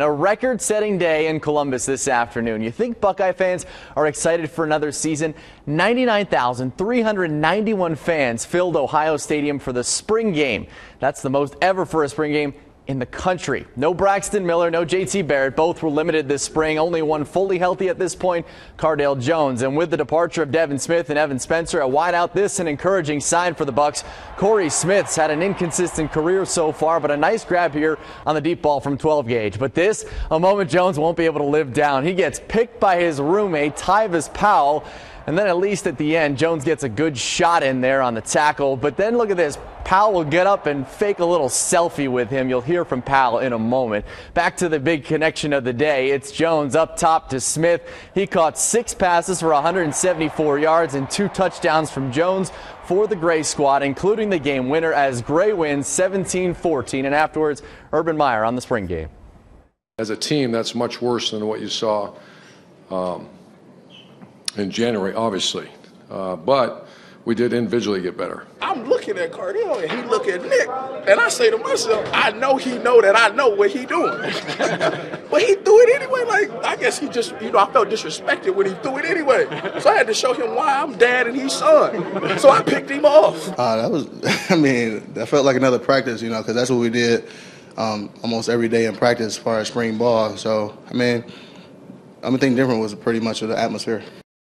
A record setting day in Columbus this afternoon. You think Buckeye fans are excited for another season? 99,391 fans filled Ohio Stadium for the spring game. That's the most ever for a spring game in the country. No Braxton Miller, no JT Barrett. Both were limited this spring. Only one fully healthy at this point, Cardale Jones. And with the departure of Devin Smith and Evan Spencer at wideout, this an encouraging sign for the Bucks. Corey Smith's had an inconsistent career so far, but a nice grab here on the deep ball from 12 gauge. But this, a moment Jones won't be able to live down. He gets picked by his roommate, Tyvis Powell. And then at least at the end, Jones gets a good shot in there on the tackle. But then look at this. Powell will get up and fake a little selfie with him. You'll hear from Powell in a moment. Back to the big connection of the day. It's Jones up top to Smith. He caught six passes for 174 yards and two touchdowns from Jones for the Gray squad, including the game winner as Gray wins 17 14. And afterwards, Urban Meyer on the spring game. As a team, that's much worse than what you saw. Um, in January, obviously. Uh, but we did individually get better. I'm looking at Cardale and he look at Nick, and I say to myself, I know he know that I know what he doing, but he threw it anyway. Like I guess he just, you know, I felt disrespected when he threw it anyway. So I had to show him why I'm dad and he's son. So I picked him off. Uh, that was, I mean, that felt like another practice, you know, because that's what we did um, almost every day in practice as far as spring ball. So I mean, only thing different was pretty much of the atmosphere.